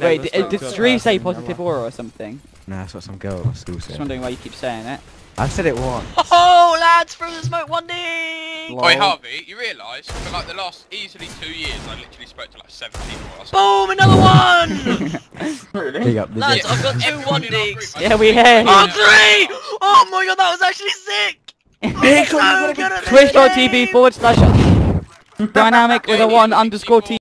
Wait, did, uh, did Stree say positive aura or something? Nah, that's what some girl at my school Just wondering why you keep saying it. I said it once. Oh, lads, through the smoke one day. Lol. Harvey, you realise for like the last easily two years, I literally spoke to like seven people. Boom, another one. Big up Lads. I've got two one Ds. Yeah, we have. Oh, three! Oh my god, that was actually sick! Twitch.tv forward slash dynamic with a one underscore T.